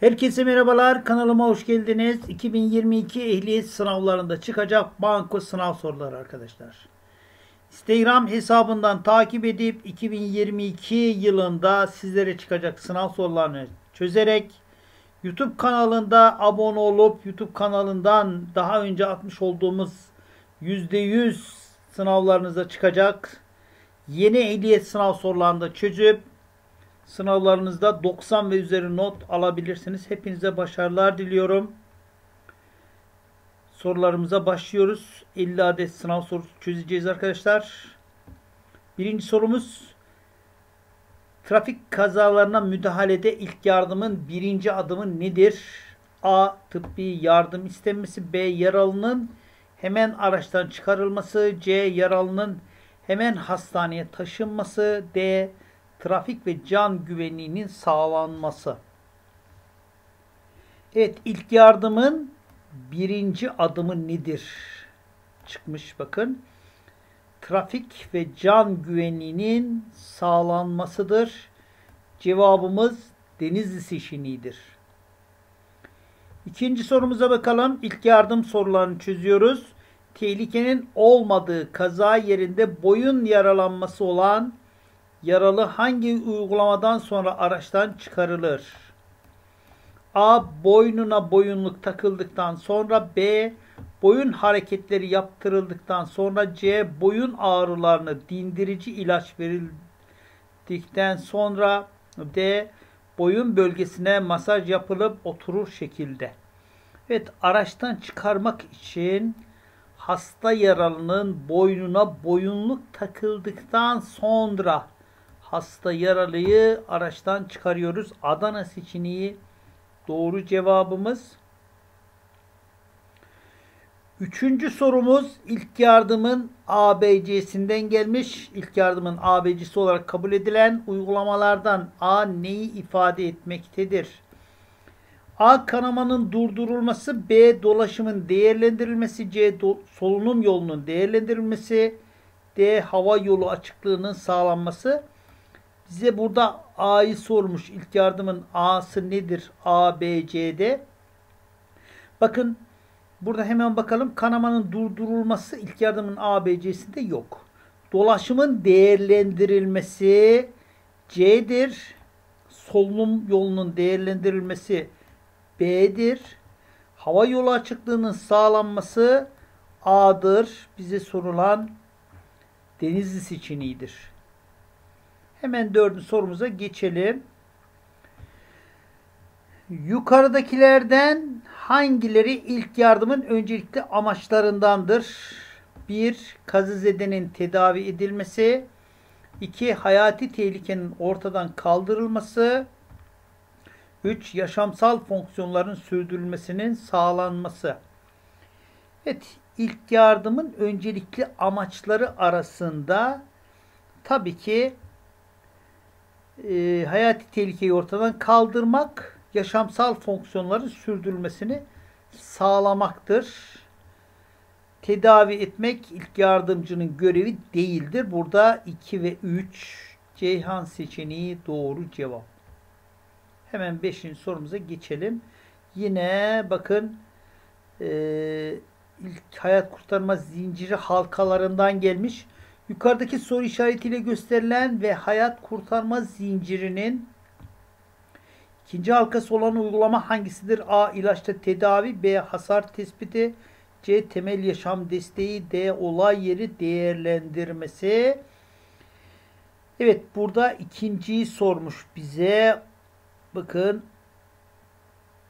Herkese merhabalar. Kanalıma hoş geldiniz. 2022 ehliyet sınavlarında çıkacak banko sınav soruları arkadaşlar. Instagram hesabından takip edip 2022 yılında sizlere çıkacak sınav sorularını çözerek YouTube kanalında abone olup YouTube kanalından daha önce atmış olduğumuz %100 sınavlarınıza çıkacak yeni ehliyet sınav sorularını da çözüp Sınavlarınızda 90 ve üzeri not alabilirsiniz. Hepinize başarılar diliyorum. Sorularımıza başlıyoruz. 50 adet sınav sorusu çözeceğiz arkadaşlar. Birinci sorumuz trafik kazalarına müdahalede ilk yardımın birinci adımı nedir? A. Tıbbi yardım istenmesi. B. Yaralının hemen araçtan çıkarılması. C. Yaralının hemen hastaneye taşınması. D trafik ve can güvenliğinin sağlanması. Evet ilk yardımın birinci adımı nedir? Çıkmış bakın. Trafik ve can güvenliğinin sağlanmasıdır. Cevabımız Denizli seçeneğidir. İkinci sorumuza bakalım. İlk yardım sorularını çözüyoruz. Tehlikenin olmadığı kaza yerinde boyun yaralanması olan Yaralı hangi uygulamadan sonra araçtan çıkarılır? A. Boynuna boyunluk takıldıktan sonra B. Boyun hareketleri yaptırıldıktan sonra C. Boyun ağrılarını dindirici ilaç verildikten sonra D. Boyun bölgesine masaj yapılıp oturur şekilde. Evet araçtan çıkarmak için hasta yaralının boynuna boyunluk takıldıktan sonra hasta yaralıyı araçtan çıkarıyoruz. Adana seçeneği doğru cevabımız. Üçüncü sorumuz ilk yardımın ABC'sinden gelmiş. İlk yardımın ABC'si olarak kabul edilen uygulamalardan A neyi ifade etmektedir? A. Kanamanın durdurulması. B. Dolaşımın değerlendirilmesi. C. Solunum yolunun değerlendirilmesi. D. Hava yolu açıklığının sağlanması. Size burada A'yı sormuş. İlk yardımın A'sı nedir? A, B, C'de. Bakın burada hemen bakalım. Kanamanın durdurulması ilk yardımın A, B, C'sinde yok. Dolaşımın değerlendirilmesi C'dir. Solunum yolunun değerlendirilmesi B'dir. Hava yolu açıklığının sağlanması A'dır. Bize sorulan Denizli seçeneğidir. Hemen dördüncü sorumuza geçelim. Yukarıdakilerden hangileri ilk yardımın öncelikli amaçlarındandır? 1. Kazızedenin tedavi edilmesi. 2. Hayati tehlikenin ortadan kaldırılması. 3. Yaşamsal fonksiyonların sürdürülmesinin sağlanması. Evet, ilk yardımın öncelikli amaçları arasında tabii ki e, hayati tehlikeyi ortadan kaldırmak, yaşamsal fonksiyonların sürdürülmesini sağlamaktır. Tedavi etmek ilk yardımcının görevi değildir. Burada 2 ve 3 Ceyhan seçeneği doğru cevap. Hemen 5. sorumuza geçelim. Yine bakın e, ilk hayat kurtarma zinciri halkalarından gelmiş. Yukarıdaki soru işaretiyle gösterilen ve hayat kurtarma zincirinin ikinci halkası olan uygulama hangisidir? A. İlaçta tedavi. B. Hasar tespiti. C. Temel yaşam desteği. D. Olay yeri değerlendirmesi. Evet burada ikinciyi sormuş bize. Bakın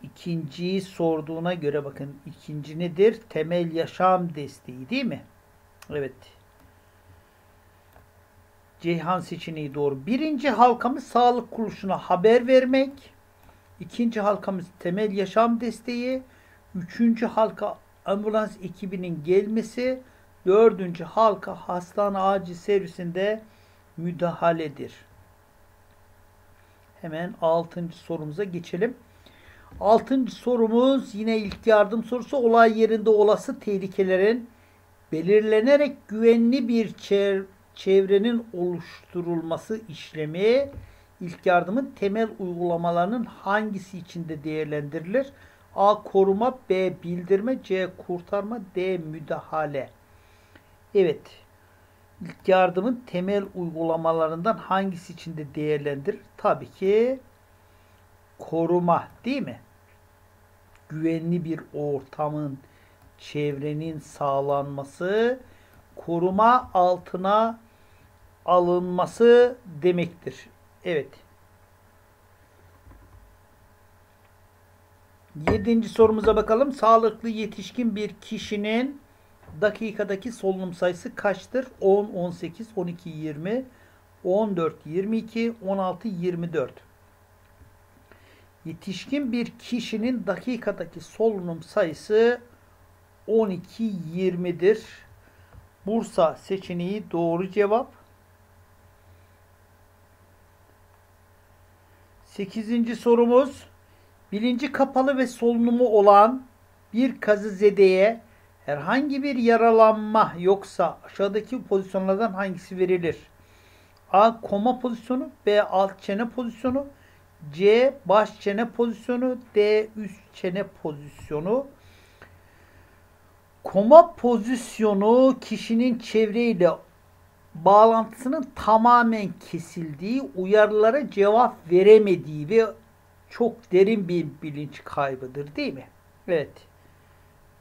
ikinciyi sorduğuna göre bakın ikinci nedir? Temel yaşam desteği değil mi? Evet. Ceyhan seçeneği doğru. Birinci halkamız sağlık kuruluşuna haber vermek. İkinci halkamız temel yaşam desteği. Üçüncü halka ambulans ekibinin gelmesi. Dördüncü halka hastane acil servisinde müdahaledir. Hemen altıncı sorumuza geçelim. Altıncı sorumuz yine ilk yardım sorusu. Olay yerinde olası tehlikelerin belirlenerek güvenli bir çevre çevrenin oluşturulması işlemi ilk yardımın temel uygulamalarının hangisi içinde değerlendirilir? A. Koruma B. Bildirme C. Kurtarma D. Müdahale Evet. İlk yardımın temel uygulamalarından hangisi içinde değerlendirir? Tabii ki koruma değil mi? Güvenli bir ortamın, çevrenin sağlanması, koruma altına alınması demektir. Evet. Yedinci sorumuza bakalım. Sağlıklı yetişkin bir kişinin dakikadaki solunum sayısı kaçtır? 10, 18, 12, 20, 14, 22, 16, 24. Yetişkin bir kişinin dakikadaki solunum sayısı 12, 20'dir. Bursa seçeneği doğru cevap. Sekizinci sorumuz. Bilinci kapalı ve solunumu olan bir kazı zedeye herhangi bir yaralanma yoksa aşağıdaki pozisyonlardan hangisi verilir? A. Koma pozisyonu B. Alt çene pozisyonu C. Baş çene pozisyonu D. Üst çene pozisyonu Koma pozisyonu kişinin çevreyle bağlantısının tamamen kesildiği, uyarılara cevap veremediği ve çok derin bir bilinç kaybıdır değil mi? Evet.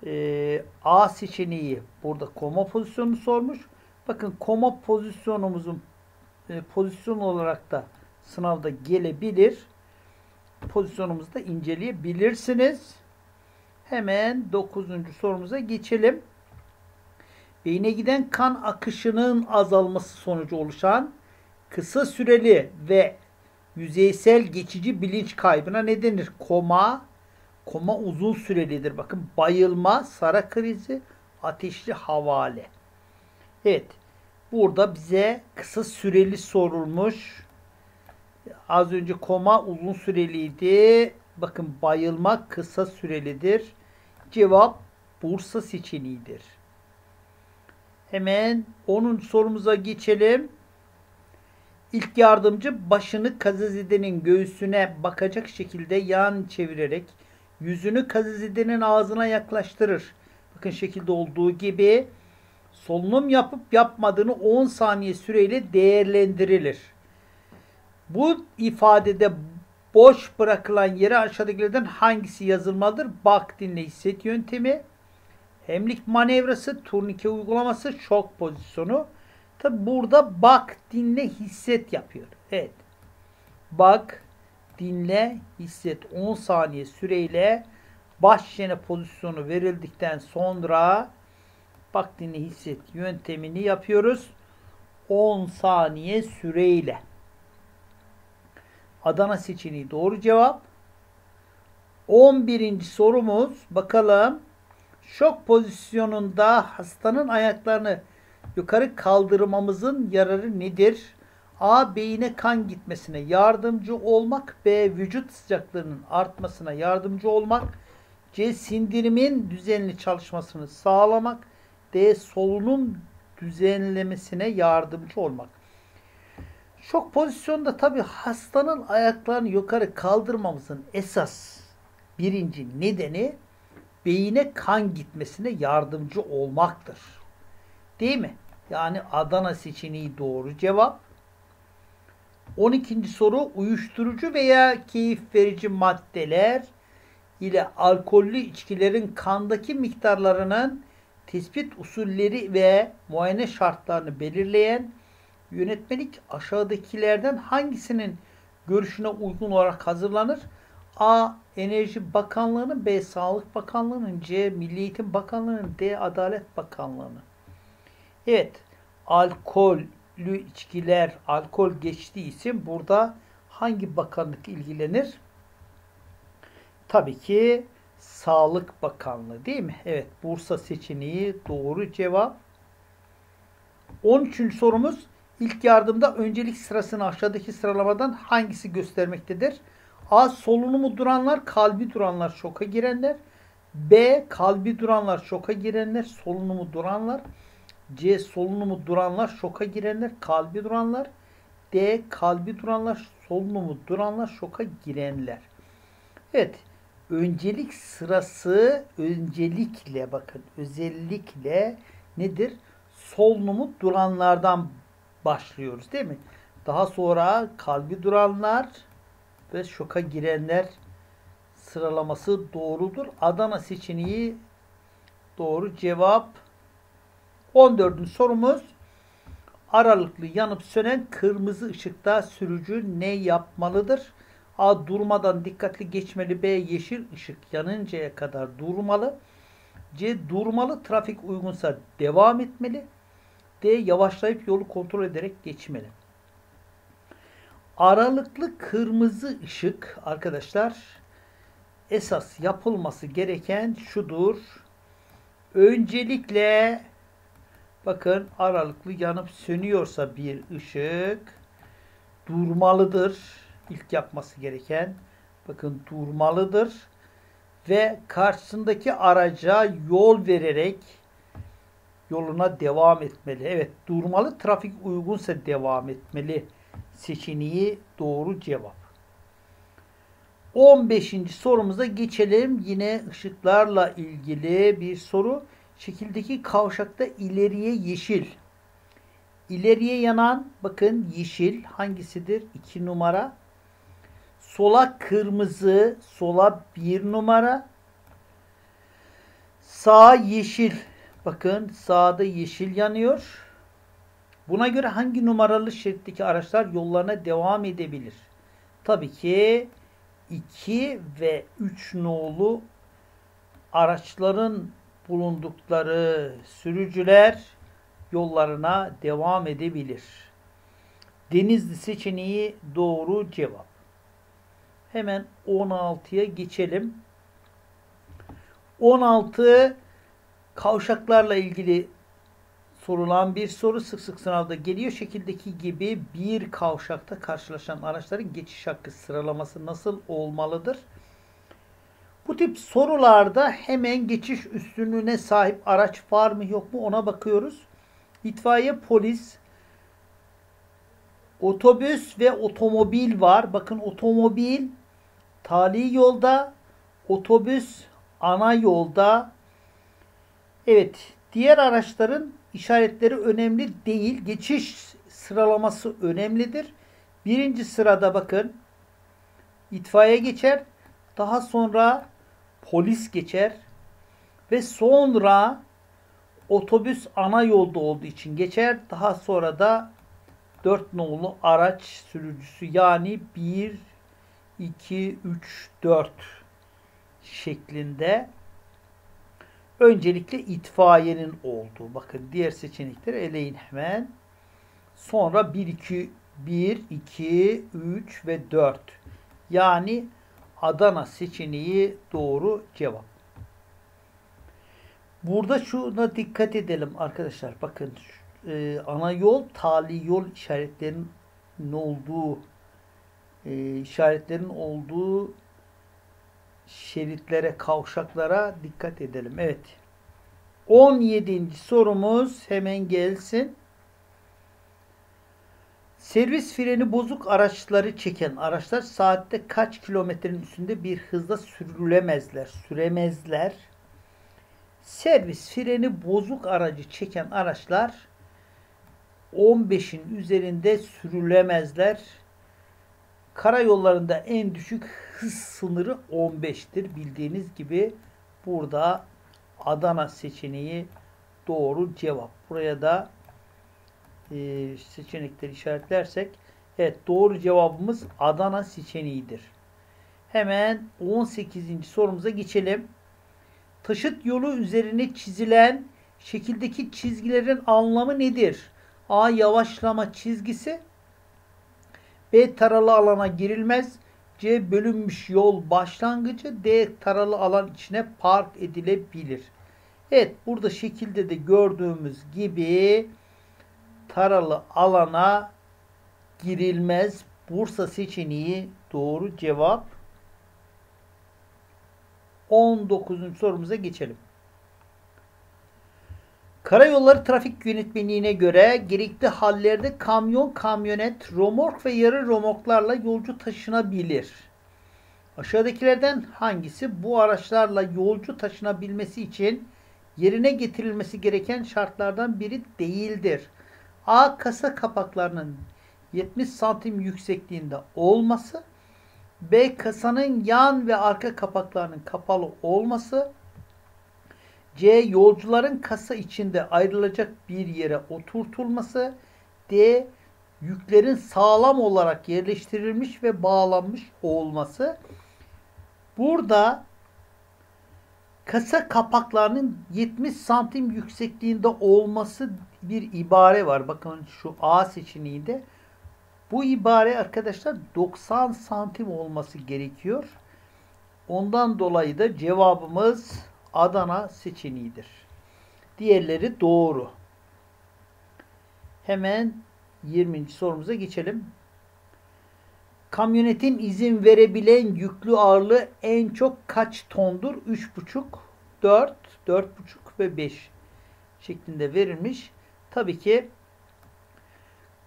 Ee, A seçeneği burada koma pozisyonunu sormuş. Bakın koma pozisyonumuzun e, pozisyon olarak da sınavda gelebilir. Pozisyonumuzu da inceleyebilirsiniz. Hemen 9. sorumuza geçelim. Beyne giden kan akışının azalması sonucu oluşan kısa süreli ve yüzeysel geçici bilinç kaybına ne denir? Koma, koma uzun sürelidir. Bakın bayılma, sara krizi, ateşli havale. Evet. Burada bize kısa süreli sorulmuş. Az önce koma uzun süreliydi. Bakın bayılma kısa sürelidir. Cevap Bursa seçeneğidir. Hemen onun sorumuza geçelim. İlk yardımcı başını kazazidenin göğsüne bakacak şekilde yan çevirerek yüzünü kazazidenin ağzına yaklaştırır. Bakın şekilde olduğu gibi solunum yapıp yapmadığını 10 saniye süreyle değerlendirilir. Bu ifadede boş bırakılan yere aşağıdakilerden hangisi yazılmalıdır? Bak dinle hisset yöntemi, hemlik manevrası, turnike uygulaması, şok pozisyonu. Tabi burada bak, dinle, hisset yapıyor. Evet. Bak, dinle, hisset 10 saniye süreyle baş çene pozisyonu verildikten sonra bak, dinle, hisset yöntemini yapıyoruz. 10 saniye süreyle. Adana seçeneği doğru cevap. 11. sorumuz bakalım. Şok pozisyonunda hastanın ayaklarını yukarı kaldırmamızın yararı nedir? A. Beyine kan gitmesine yardımcı olmak. B. Vücut sıcaklığının artmasına yardımcı olmak. C. Sindirimin düzenli çalışmasını sağlamak. D. Solunum düzenlemesine yardımcı olmak. Şok pozisyonda tabi hastanın ayaklarını yukarı kaldırmamızın esas birinci nedeni beyine kan gitmesine yardımcı olmaktır. Değil mi? Yani Adana seçeneği doğru cevap. 12. soru uyuşturucu veya keyif verici maddeler ile alkollü içkilerin kandaki miktarlarının tespit usulleri ve muayene şartlarını belirleyen yönetmelik aşağıdakilerden hangisinin görüşüne uygun olarak hazırlanır? A. Enerji Bakanlığı'nın B. Sağlık Bakanlığı'nın C. Milli Eğitim Bakanlığı'nın D. Adalet Bakanlığı'nın Evet. Alkollü içkiler, alkol geçtiği için burada hangi bakanlık ilgilenir? Tabii ki Sağlık Bakanlığı değil mi? Evet. Bursa seçeneği doğru cevap. 13. sorumuz İlk yardımda öncelik sırasını aşağıdaki sıralamadan hangisi göstermektedir? A. Solunumu duranlar, kalbi duranlar, şoka girenler. B. Kalbi duranlar, şoka girenler, solunumu duranlar. C. Solunumu duranlar, şoka girenler, kalbi duranlar. D. Kalbi duranlar, solunumu duranlar, şoka girenler. Evet. Öncelik sırası öncelikle bakın özellikle nedir? Solunumu duranlardan başlıyoruz değil mi? Daha sonra kalbi duranlar ve şoka girenler sıralaması doğrudur. Adana seçeneği doğru cevap. 14. sorumuz aralıklı yanıp sönen kırmızı ışıkta sürücü ne yapmalıdır? A. Durmadan dikkatli geçmeli. B. Yeşil ışık yanıncaya kadar durmalı. C. Durmalı. Trafik uygunsa devam etmeli. D. Yavaşlayıp yolu kontrol ederek geçmeli. Aralıklı kırmızı ışık arkadaşlar esas yapılması gereken şudur. Öncelikle bakın aralıklı yanıp sönüyorsa bir ışık durmalıdır. İlk yapması gereken bakın durmalıdır ve karşısındaki araca yol vererek yoluna devam etmeli. Evet durmalı trafik uygunsa devam etmeli seçeneği doğru cevap. 15. sorumuza geçelim. Yine ışıklarla ilgili bir soru. Şekildeki kavşakta ileriye yeşil. İleriye yanan bakın yeşil hangisidir? 2 numara. Sola kırmızı, sola 1 numara. Sağ yeşil. Bakın sağda yeşil yanıyor. Buna göre hangi numaralı şeritteki araçlar yollarına devam edebilir? Tabii ki 2 ve 3 nolu araçların bulundukları sürücüler yollarına devam edebilir. Denizli seçeneği doğru cevap. Hemen 16'ya geçelim. 16 kavşaklarla ilgili sorulan bir soru sık sık sınavda geliyor. Şekildeki gibi bir kavşakta karşılaşan araçların geçiş hakkı sıralaması nasıl olmalıdır? Bu tip sorularda hemen geçiş üstünlüğüne sahip araç var mı yok mu ona bakıyoruz. İtfaiye, polis, otobüs ve otomobil var. Bakın otomobil tali yolda, otobüs ana yolda. Evet, diğer araçların işaretleri önemli değil. Geçiş sıralaması önemlidir. Birinci sırada bakın itfaiye geçer. Daha sonra polis geçer. Ve sonra otobüs ana yolda olduğu için geçer. Daha sonra da 4 nolu araç sürücüsü yani 1, 2, 3, 4 şeklinde Öncelikle itfaiyenin olduğu. Bakın diğer seçenekleri eleyin hemen. Sonra 1, 2, 1, 2, 3 ve 4. Yani Adana seçeneği doğru cevap. Burada şuna dikkat edelim arkadaşlar. Bakın e, ana yol, tali yol işaretlerinin olduğu e, işaretlerin olduğu şeritlere, kavşaklara dikkat edelim. Evet. 17. sorumuz hemen gelsin. Servis freni bozuk araçları çeken araçlar saatte kaç kilometrenin üstünde bir hızla sürülemezler, süremezler. Servis freni bozuk aracı çeken araçlar 15'in üzerinde sürülemezler. Karayollarında en düşük hız sınırı 15'tir. Bildiğiniz gibi burada Adana seçeneği doğru cevap. Buraya da e, seçenekleri işaretlersek evet doğru cevabımız Adana seçeneğidir. Hemen 18. sorumuza geçelim. Taşıt yolu üzerine çizilen şekildeki çizgilerin anlamı nedir? A. Yavaşlama çizgisi B. Taralı alana girilmez. C. Bölünmüş yol başlangıcı. D. Taralı alan içine park edilebilir. Evet burada şekilde de gördüğümüz gibi taralı alana girilmez. Bursa seçeneği doğru cevap. 19. sorumuza geçelim. Karayolları Trafik Yönetmeliğine göre gerekli hallerde kamyon, kamyonet, romork ve yarı romorklarla yolcu taşınabilir. Aşağıdakilerden hangisi bu araçlarla yolcu taşınabilmesi için yerine getirilmesi gereken şartlardan biri değildir? A. Kasa kapaklarının 70 santim yüksekliğinde olması. B. Kasanın yan ve arka kapaklarının kapalı olması. C. Yolcuların kasa içinde ayrılacak bir yere oturtulması. D. Yüklerin sağlam olarak yerleştirilmiş ve bağlanmış olması. Burada kasa kapaklarının 70 santim yüksekliğinde olması bir ibare var. Bakın şu A seçeneğinde. Bu ibare arkadaşlar 90 santim olması gerekiyor. Ondan dolayı da cevabımız Adana seçeneğidir. Diğerleri doğru. Hemen 20. sorumuza geçelim. Kamyonetin izin verebilen yüklü ağırlığı en çok kaç tondur? 3,5, 4, 4,5 ve 5 şeklinde verilmiş. Tabii ki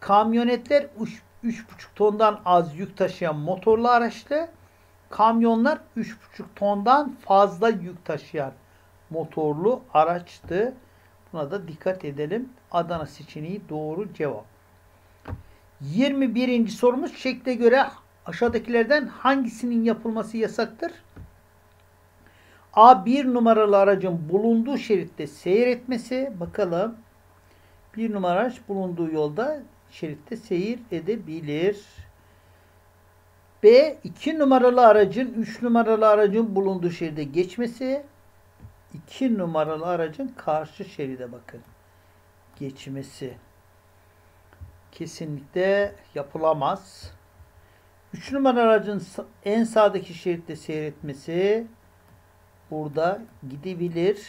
kamyonetler 3,5 tondan az yük taşıyan motorlu araçlı, kamyonlar 3,5 tondan fazla yük taşıyan motorlu araçtı. Buna da dikkat edelim. Adana seçeneği doğru cevap. 21. sorumuz şekle göre aşağıdakilerden hangisinin yapılması yasaktır? A. Bir numaralı aracın bulunduğu şeritte seyretmesi. Bakalım. Bir numaralı araç bulunduğu yolda şeritte seyir edebilir. B. 2 numaralı aracın 3 numaralı aracın bulunduğu şeride geçmesi. 2 numaralı aracın karşı şeride bakın. Geçmesi. Kesinlikle yapılamaz. 3 numaralı aracın en sağdaki şeritte seyretmesi burada gidebilir.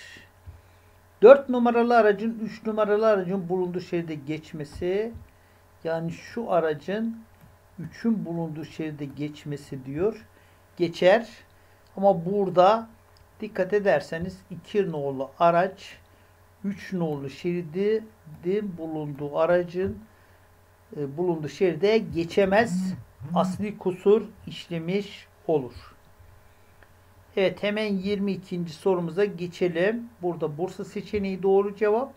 4 numaralı aracın 3 numaralı aracın bulunduğu şeride geçmesi yani şu aracın 3'ün bulunduğu şeride geçmesi diyor. Geçer. Ama burada dikkat ederseniz 2 nolu araç 3 nolu şeridi bulunduğu aracın e, bulunduğu şeride geçemez. Asli kusur işlemiş olur. Evet hemen 22. sorumuza geçelim. Burada Bursa seçeneği doğru cevap.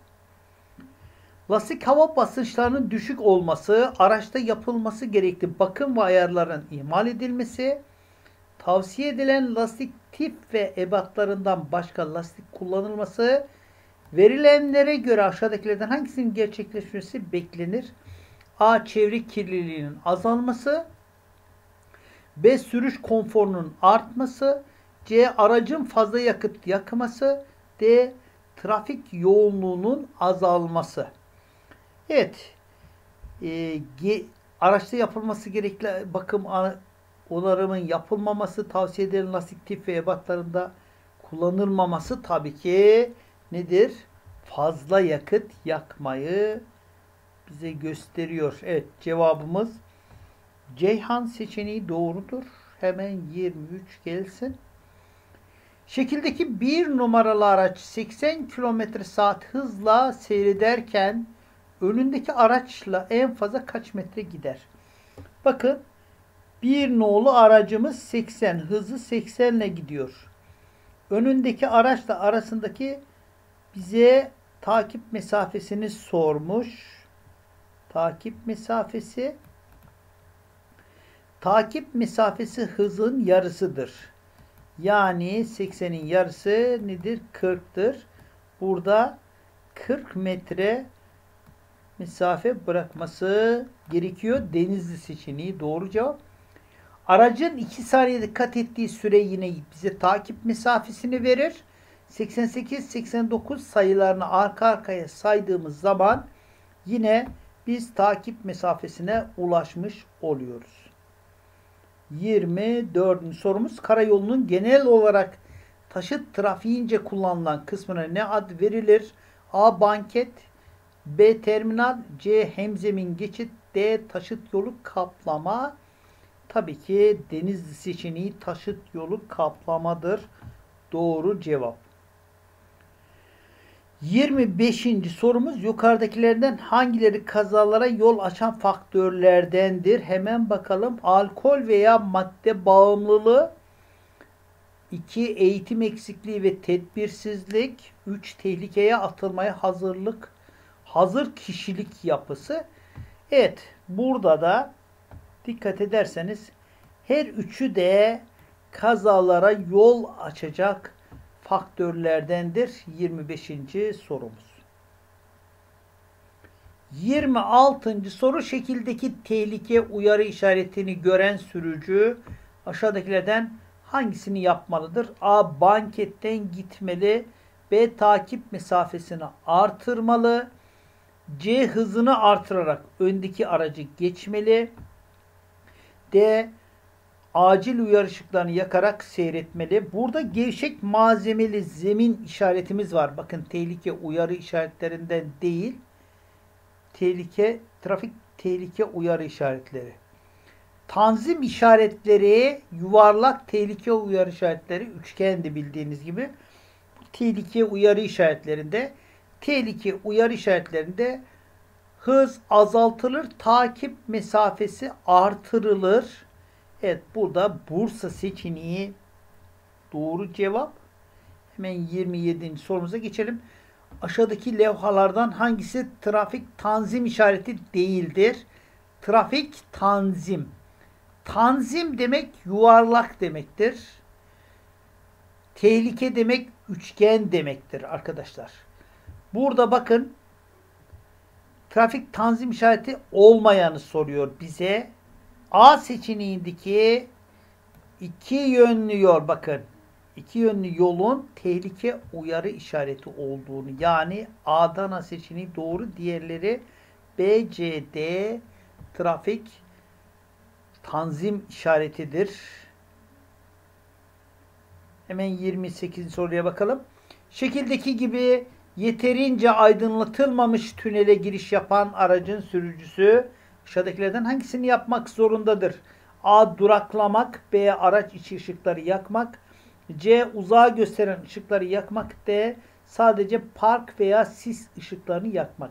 Lastik hava basınçlarının düşük olması, araçta yapılması gerekli bakım ve ayarların ihmal edilmesi, tavsiye edilen lastik tip ve ebatlarından başka lastik kullanılması, verilenlere göre aşağıdakilerden hangisinin gerçekleşmesi beklenir? A. Çevre kirliliğinin azalması, B. Sürüş konforunun artması, C. Aracın fazla yakıt yakması, D. Trafik yoğunluğunun azalması. Evet. E, ge, araçta yapılması gerekli bakım onarımın yapılmaması, tavsiye edilen lastik tip ve ebatlarında kullanılmaması tabii ki nedir? Fazla yakıt yakmayı bize gösteriyor. Evet cevabımız Ceyhan seçeneği doğrudur. Hemen 23 gelsin. Şekildeki bir numaralı araç 80 km saat hızla seyrederken önündeki araçla en fazla kaç metre gider? Bakın bir nolu aracımız 80 hızı 80 ile gidiyor. Önündeki araçla arasındaki bize takip mesafesini sormuş. Takip mesafesi takip mesafesi hızın yarısıdır. Yani 80'in yarısı nedir? 40'tır. Burada 40 metre mesafe bırakması gerekiyor. Denizli seçeneği doğru cevap. Aracın 2 saniyede kat ettiği süre yine bize takip mesafesini verir. 88-89 sayılarını arka arkaya saydığımız zaman yine biz takip mesafesine ulaşmış oluyoruz. 24. sorumuz karayolunun genel olarak taşıt trafiğince kullanılan kısmına ne ad verilir? A. Banket B. Terminal C. Hemzemin geçit D. Taşıt yolu kaplama Tabii ki Denizli seçeneği taşıt yolu kaplamadır. Doğru cevap. 25. sorumuz yukarıdakilerden hangileri kazalara yol açan faktörlerdendir? Hemen bakalım. Alkol veya madde bağımlılığı 2. Eğitim eksikliği ve tedbirsizlik 3. Tehlikeye atılmaya hazırlık hazır kişilik yapısı. Evet burada da dikkat ederseniz her üçü de kazalara yol açacak faktörlerdendir. 25. sorumuz. 26. soru şekildeki tehlike uyarı işaretini gören sürücü aşağıdakilerden hangisini yapmalıdır? A. Banketten gitmeli. B. Takip mesafesini artırmalı. C. Hızını artırarak öndeki aracı geçmeli. D acil uyarı ışıklarını yakarak seyretmeli. Burada gevşek malzemeli zemin işaretimiz var. Bakın tehlike uyarı işaretlerinden değil. Tehlike, trafik tehlike uyarı işaretleri. Tanzim işaretleri, yuvarlak tehlike uyarı işaretleri, üçgendi bildiğiniz gibi. Tehlike uyarı işaretlerinde, tehlike uyarı işaretlerinde hız azaltılır, takip mesafesi artırılır Evet burada Bursa seçeneği doğru cevap. Hemen 27. sorumuza geçelim. Aşağıdaki levhalardan hangisi trafik tanzim işareti değildir? Trafik tanzim. Tanzim demek yuvarlak demektir. Tehlike demek üçgen demektir arkadaşlar. Burada bakın trafik tanzim işareti olmayanı soruyor bize. A seçeneğindeki iki yönlü yol bakın. iki yönlü yolun tehlike uyarı işareti olduğunu yani Adana seçeneği doğru diğerleri B, C, D trafik tanzim işaretidir. Hemen 28. soruya bakalım. Şekildeki gibi yeterince aydınlatılmamış tünele giriş yapan aracın sürücüsü Aşağıdakilerden hangisini yapmak zorundadır? A. Duraklamak. B. Araç içi ışıkları yakmak. C. Uzağa gösteren ışıkları yakmak. D. Sadece park veya sis ışıklarını yakmak.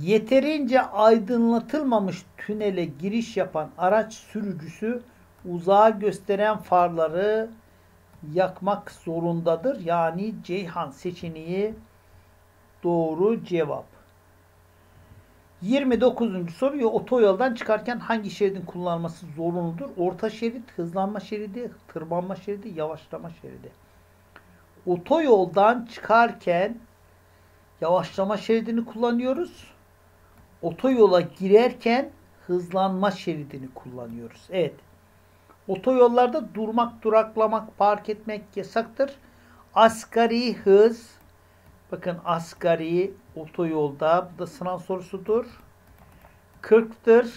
Yeterince aydınlatılmamış tünele giriş yapan araç sürücüsü uzağa gösteren farları yakmak zorundadır. Yani Ceyhan seçeneği doğru cevap. 29. soruyu otoyoldan çıkarken hangi şeridin kullanılması zorunludur? Orta şerit, hızlanma şeridi, tırmanma şeridi, yavaşlama şeridi. Otoyoldan çıkarken yavaşlama şeridini kullanıyoruz. Otoyola girerken hızlanma şeridini kullanıyoruz. Evet. Otoyollarda durmak, duraklamak, park etmek yasaktır. Asgari hız Bakın asgari otoyolda bu da sınav sorusudur. 40'tır.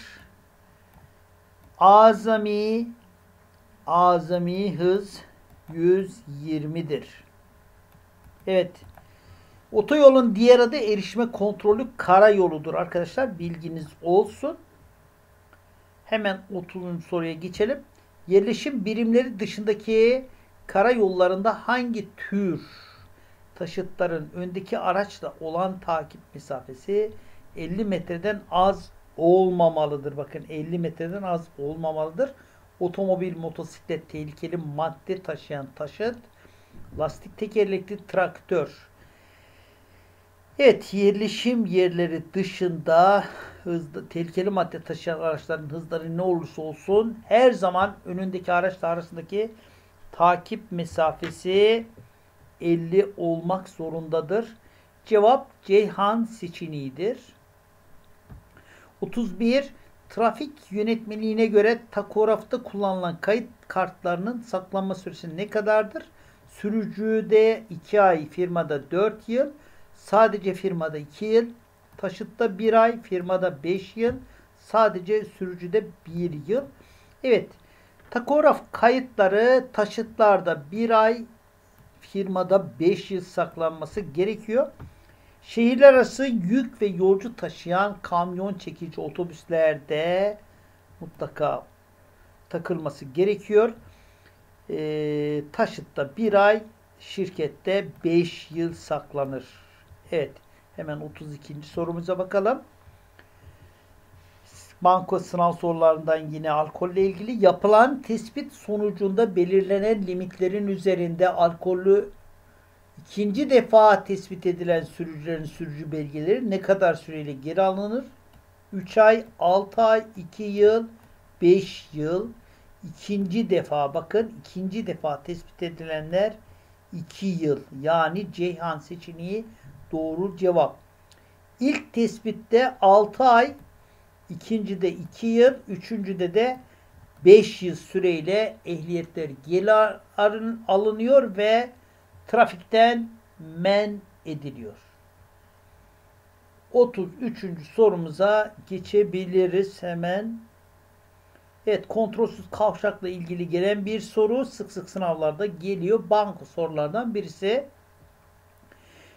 Azami azami hız 120'dir. Evet. Otoyolun diğer adı erişme kontrolü karayoludur arkadaşlar. Bilginiz olsun. Hemen 30. soruya geçelim. Yerleşim birimleri dışındaki karayollarında hangi tür taşıtların öndeki araçla olan takip mesafesi 50 metreden az olmamalıdır. Bakın 50 metreden az olmamalıdır. Otomobil, motosiklet, tehlikeli madde taşıyan taşıt, lastik tekerlekli traktör. Evet, yerleşim yerleri dışında hızlı, tehlikeli madde taşıyan araçların hızları ne olursa olsun her zaman önündeki araçla arasındaki takip mesafesi 50 olmak zorundadır. Cevap Ceyhan seçeneğidir. 31. Trafik yönetmeliğine göre takografta kullanılan kayıt kartlarının saklanma süresi ne kadardır? Sürücüde 2 ay, firmada 4 yıl, sadece firmada 2 yıl, taşıtta 1 ay, firmada 5 yıl, sadece sürücüde 1 yıl. Evet, takograf kayıtları taşıtlarda 1 ay, firmada 5 yıl saklanması gerekiyor. Şehirler arası yük ve yolcu taşıyan kamyon çekici otobüslerde mutlaka takılması gerekiyor. E, taşıtta bir ay, şirkette 5 yıl saklanır. Evet. Hemen 32. sorumuza bakalım. Banko sınav sorularından yine alkolle ilgili yapılan tespit sonucunda belirlenen limitlerin üzerinde alkollü ikinci defa tespit edilen sürücülerin sürücü belgeleri ne kadar süreyle geri alınır? 3 ay, 6 ay, 2 yıl, 5 yıl. İkinci defa bakın ikinci defa tespit edilenler 2 yıl. Yani Ceyhan seçeneği doğru cevap. İlk tespitte 6 ay, ikincide 2 yıl, üçüncüde de 5 yıl süreyle ehliyetler geri alınıyor ve trafikten men ediliyor. 33. sorumuza geçebiliriz hemen. Evet kontrolsüz kavşakla ilgili gelen bir soru sık sık sınavlarda geliyor. Banko sorulardan birisi.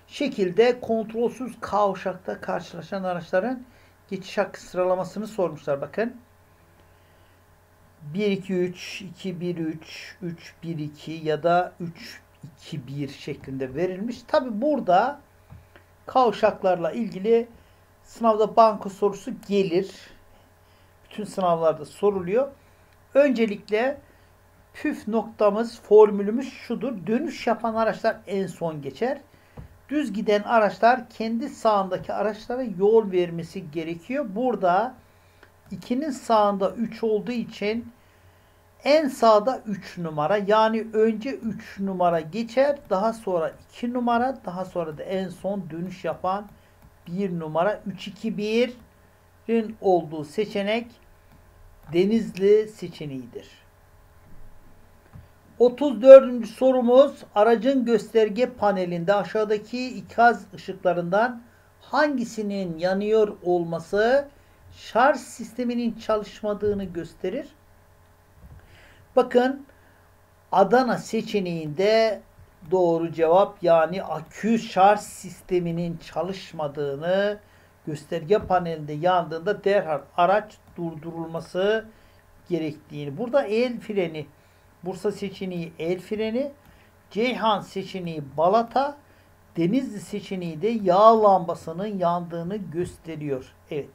Şekilde kontrolsüz kavşakta karşılaşan araçların geçiş hakkı sıralamasını sormuşlar. Bakın. 1 2 3 2 1 3 3 1 2 ya da 3 2 1 şeklinde verilmiş. Tabi burada kavşaklarla ilgili sınavda banko sorusu gelir. Bütün sınavlarda soruluyor. Öncelikle püf noktamız, formülümüz şudur. Dönüş yapan araçlar en son geçer. Düz giden araçlar kendi sağındaki araçlara yol vermesi gerekiyor. Burada 2'nin sağında 3 olduğu için en sağda 3 numara yani önce 3 numara geçer daha sonra 2 numara daha sonra da en son dönüş yapan 1 numara 3-2-1'in olduğu seçenek Denizli seçeneğidir. 34. sorumuz aracın gösterge panelinde aşağıdaki ikaz ışıklarından hangisinin yanıyor olması şarj sisteminin çalışmadığını gösterir. Bakın Adana seçeneğinde doğru cevap yani akü şarj sisteminin çalışmadığını gösterge panelinde yandığında derhal araç durdurulması gerektiğini. Burada el freni, Bursa seçeneği el freni, Ceyhan seçeneği balata, Denizli seçeneği de yağ lambasının yandığını gösteriyor. Evet.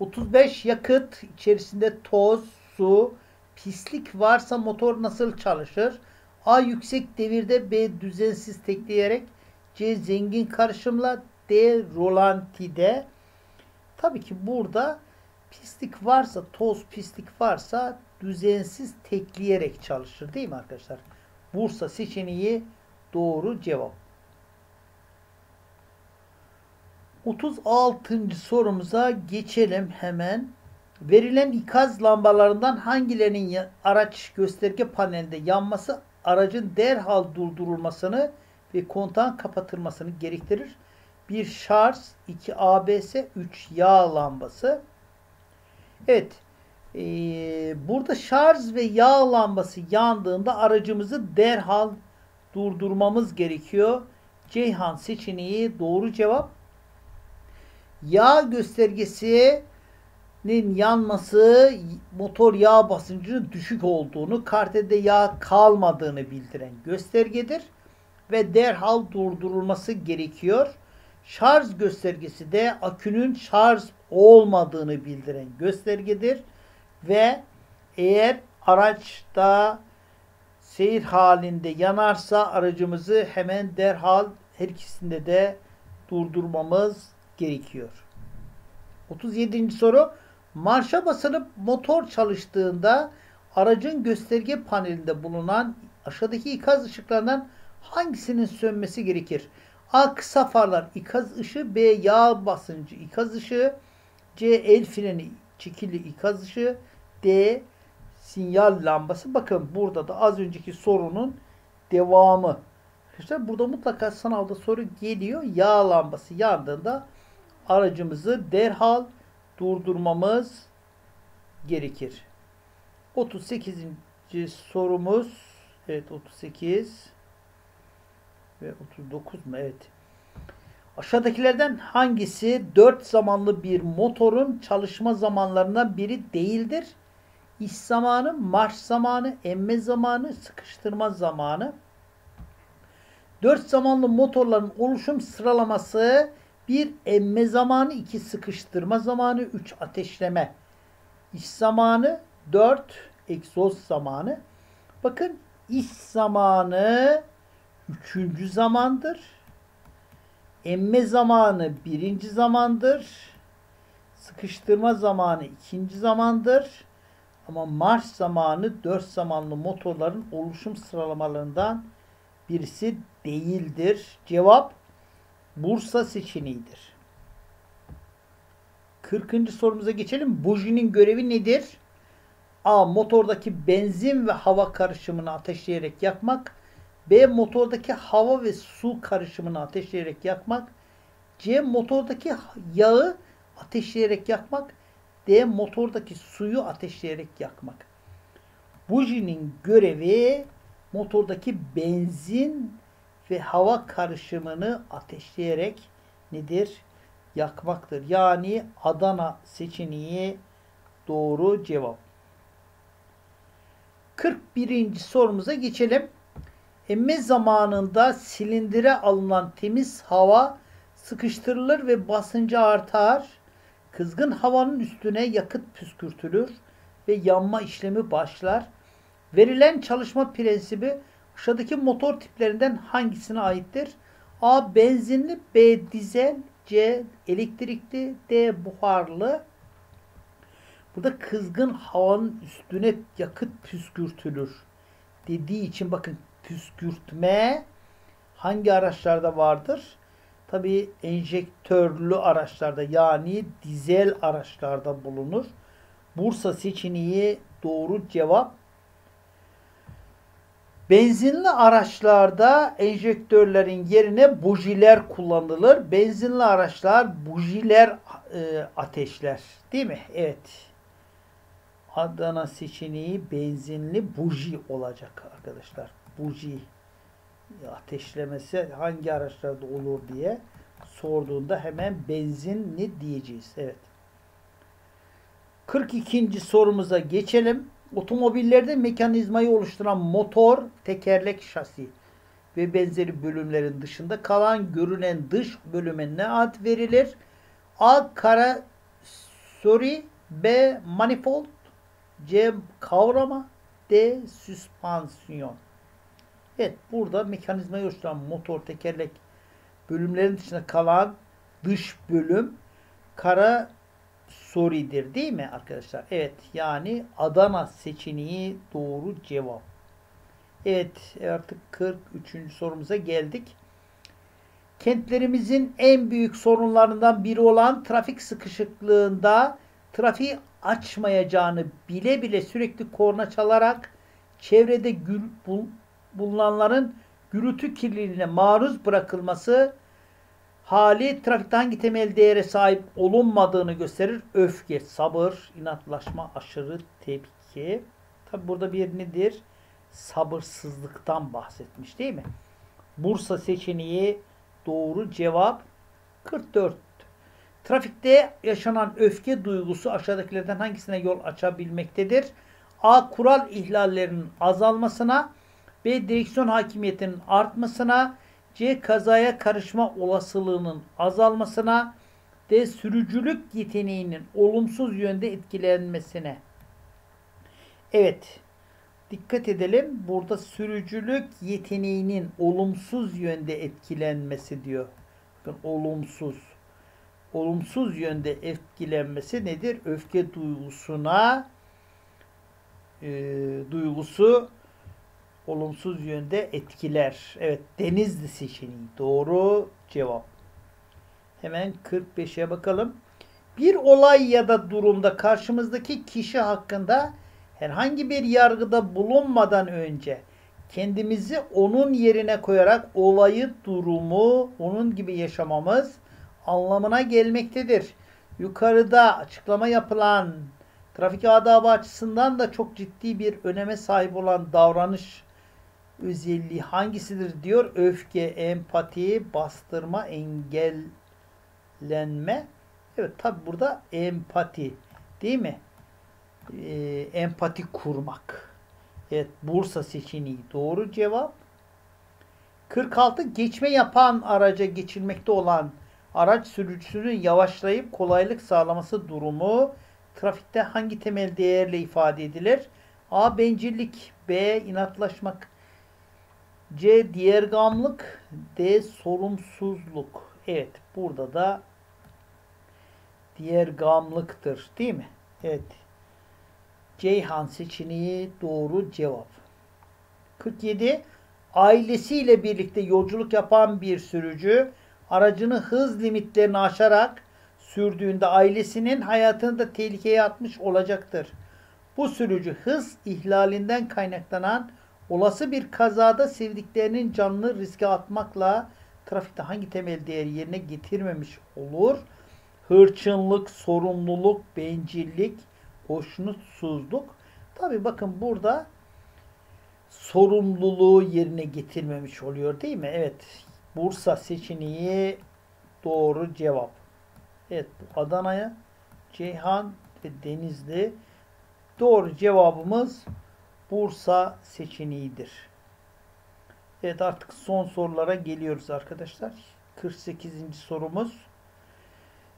35 yakıt içerisinde toz, su, pislik varsa motor nasıl çalışır? A. Yüksek devirde B. Düzensiz tekleyerek C. Zengin karışımla D. Rolantide Tabii ki burada pislik varsa, toz pislik varsa düzensiz tekleyerek çalışır değil mi arkadaşlar? Bursa seçeneği doğru cevap. 36. sorumuza geçelim hemen. Verilen ikaz lambalarından hangilerinin araç gösterge panelinde yanması aracın derhal durdurulmasını ve kontağın kapatılmasını gerektirir. Bir şarj, 2 ABS, 3 yağ lambası. Evet. Ee, burada şarj ve yağ lambası yandığında aracımızı derhal durdurmamız gerekiyor. Ceyhan seçeneği doğru cevap. Yağ göstergesi nin yanması motor yağ basıncının düşük olduğunu, kartede yağ kalmadığını bildiren göstergedir ve derhal durdurulması gerekiyor. Şarj göstergesi de akünün şarj olmadığını bildiren göstergedir ve eğer araçta seyir halinde yanarsa aracımızı hemen derhal her ikisinde de durdurmamız gerekiyor. 37. soru Marşa basılıp motor çalıştığında aracın gösterge panelinde bulunan aşağıdaki ikaz ışıklarından hangisinin sönmesi gerekir? A. Kısa farlar ikaz ışığı. B. Yağ basıncı ikaz ışığı. C. El freni çekili ikaz ışığı. D. Sinyal lambası. Bakın burada da az önceki sorunun devamı. Arkadaşlar burada mutlaka sınavda soru geliyor. Yağ lambası yandığında aracımızı derhal durdurmamız gerekir. 38. sorumuz evet 38 ve 39 mu? Evet. Aşağıdakilerden hangisi 4 zamanlı bir motorun çalışma zamanlarından biri değildir? İş zamanı, marş zamanı, emme zamanı, sıkıştırma zamanı. Dört zamanlı motorların oluşum sıralaması bir emme zamanı, iki sıkıştırma zamanı, üç ateşleme iş zamanı, dört egzoz zamanı. Bakın iş zamanı üçüncü zamandır. Emme zamanı birinci zamandır. Sıkıştırma zamanı ikinci zamandır. Ama marş zamanı dört zamanlı motorların oluşum sıralamalarından birisi değildir. Cevap Bursa seçeneğidir. 40. sorumuza geçelim. Bujinin görevi nedir? A. Motordaki benzin ve hava karışımını ateşleyerek yakmak. B. Motordaki hava ve su karışımını ateşleyerek yakmak. C. Motordaki yağı ateşleyerek yakmak. D. Motordaki suyu ateşleyerek yakmak. Bujinin görevi motordaki benzin ve hava karışımını ateşleyerek nedir? Yakmaktır. Yani Adana seçeneği doğru cevap. 41. sorumuza geçelim. Emme zamanında silindire alınan temiz hava sıkıştırılır ve basıncı artar. Kızgın havanın üstüne yakıt püskürtülür ve yanma işlemi başlar. Verilen çalışma prensibi aşağıdaki motor tiplerinden hangisine aittir? A. Benzinli, B. Dizel, C. Elektrikli, D. Buharlı. Burada kızgın havanın üstüne yakıt püskürtülür dediği için bakın püskürtme hangi araçlarda vardır? Tabi enjektörlü araçlarda yani dizel araçlarda bulunur. Bursa seçeneği doğru cevap. Benzinli araçlarda enjektörlerin yerine bujiler kullanılır. Benzinli araçlar bujiler e, ateşler. Değil mi? Evet. Adana seçeneği benzinli buji olacak arkadaşlar. Buji ateşlemesi hangi araçlarda olur diye sorduğunda hemen benzinli diyeceğiz. Evet. 42. sorumuza geçelim. Otomobillerde mekanizmayı oluşturan motor, tekerlek, şasi ve benzeri bölümlerin dışında kalan görünen dış bölüme ne ad verilir? A. Kara sori B. Manifold C. Kavrama D. Süspansiyon Evet burada mekanizmayı oluşturan motor, tekerlek bölümlerin dışında kalan dış bölüm kara soridir değil mi arkadaşlar? Evet yani Adana seçeneği doğru cevap. Evet artık 43. sorumuza geldik. Kentlerimizin en büyük sorunlarından biri olan trafik sıkışıklığında trafiği açmayacağını bile bile sürekli korna çalarak çevrede gül, bul, bulunanların gürültü kirliliğine maruz bırakılması hali trafikte hangi temel değere sahip olunmadığını gösterir. Öfke, sabır, inatlaşma, aşırı tepki. Tabi burada bir nedir? Sabırsızlıktan bahsetmiş değil mi? Bursa seçeneği doğru cevap 44. Trafikte yaşanan öfke duygusu aşağıdakilerden hangisine yol açabilmektedir? A. Kural ihlallerinin azalmasına B. Direksiyon hakimiyetinin artmasına C. Kazaya karışma olasılığının azalmasına D. Sürücülük yeteneğinin olumsuz yönde etkilenmesine. Evet. Dikkat edelim. Burada sürücülük yeteneğinin olumsuz yönde etkilenmesi diyor. Bakın olumsuz. Olumsuz yönde etkilenmesi nedir? Öfke duygusuna e, duygusu olumsuz yönde etkiler. Evet Denizli seçeneği doğru cevap. Hemen 45'e bakalım. Bir olay ya da durumda karşımızdaki kişi hakkında herhangi bir yargıda bulunmadan önce kendimizi onun yerine koyarak olayı, durumu onun gibi yaşamamız anlamına gelmektedir. Yukarıda açıklama yapılan trafik adabı açısından da çok ciddi bir öneme sahip olan davranış özelliği hangisidir diyor. Öfke, empati, bastırma, engellenme. Evet tabi burada empati değil mi? Ee, empati kurmak. Evet Bursa seçeneği doğru cevap. 46 geçme yapan araca geçilmekte olan araç sürücüsünün yavaşlayıp kolaylık sağlaması durumu trafikte hangi temel değerle ifade edilir? A. Bencillik B. inatlaşmak C. Diğergamlık D. Sorumsuzluk Evet burada da diğergamlıktır değil mi? Evet. Ceyhan seçeneği doğru cevap. 47. Ailesiyle birlikte yolculuk yapan bir sürücü aracını hız limitlerini aşarak sürdüğünde ailesinin hayatını da tehlikeye atmış olacaktır. Bu sürücü hız ihlalinden kaynaklanan olası bir kazada sevdiklerinin canını riske atmakla trafikte hangi temel değeri yerine getirmemiş olur? Hırçınlık, sorumluluk, bencillik, hoşnutsuzluk. Tabi bakın burada sorumluluğu yerine getirmemiş oluyor değil mi? Evet. Bursa seçeneği doğru cevap. Evet. Adana'ya Ceyhan ve Denizli doğru cevabımız Bursa seçeneğidir. Evet artık son sorulara geliyoruz arkadaşlar. 48. sorumuz.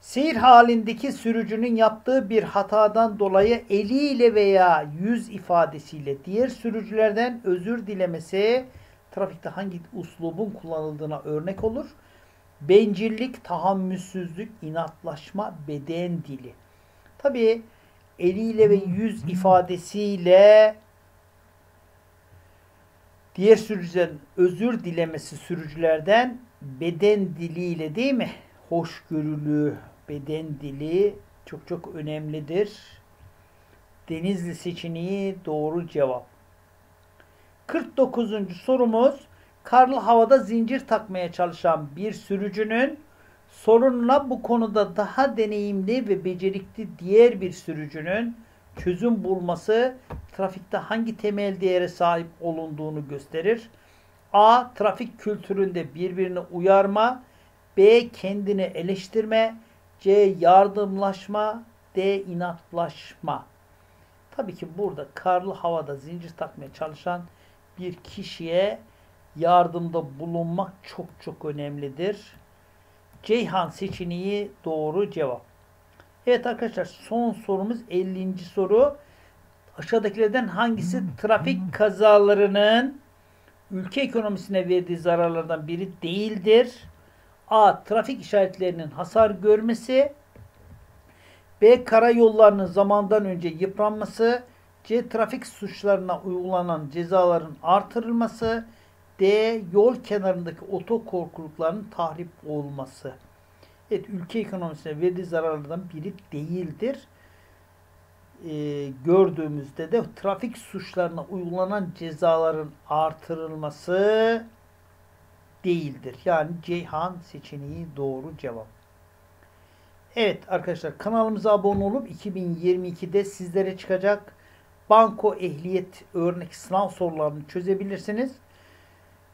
Seyir halindeki sürücünün yaptığı bir hatadan dolayı eliyle veya yüz ifadesiyle diğer sürücülerden özür dilemesi trafikte hangi uslubun kullanıldığına örnek olur? Bencillik, tahammülsüzlük, inatlaşma, beden dili. Tabi eliyle ve yüz ifadesiyle diğer sürücülerin özür dilemesi sürücülerden beden diliyle değil mi? Hoşgörülü, beden dili çok çok önemlidir. Denizli seçeneği doğru cevap. 49. sorumuz karlı havada zincir takmaya çalışan bir sürücünün sorunla bu konuda daha deneyimli ve becerikli diğer bir sürücünün çözüm bulması trafikte hangi temel değere sahip olunduğunu gösterir. A. Trafik kültüründe birbirini uyarma. B. Kendini eleştirme. C. Yardımlaşma. D. inatlaşma. Tabii ki burada karlı havada zincir takmaya çalışan bir kişiye yardımda bulunmak çok çok önemlidir. Ceyhan seçeneği doğru cevap. Evet arkadaşlar son sorumuz 50. soru. Aşağıdakilerden hangisi trafik kazalarının ülke ekonomisine verdiği zararlardan biri değildir? A. Trafik işaretlerinin hasar görmesi. B. Karayollarının zamandan önce yıpranması. C. Trafik suçlarına uygulanan cezaların artırılması. D. Yol kenarındaki otokorkulukların tahrip olması. Evet, ülke ekonomisine verdiği zararlardan biri değildir. Ee, gördüğümüzde de trafik suçlarına uygulanan cezaların artırılması değildir. Yani Ceyhan seçeneği doğru cevap. Evet arkadaşlar kanalımıza abone olup 2022'de sizlere çıkacak banko ehliyet örnek sınav sorularını çözebilirsiniz.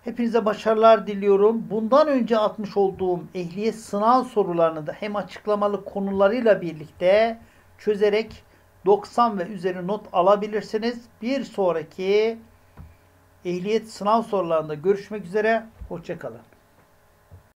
Hepinize başarılar diliyorum. Bundan önce atmış olduğum ehliyet sınav sorularını da hem açıklamalı konularıyla birlikte çözerek 90 ve üzeri not alabilirsiniz. Bir sonraki ehliyet sınav sorularında görüşmek üzere. Hoşçakalın.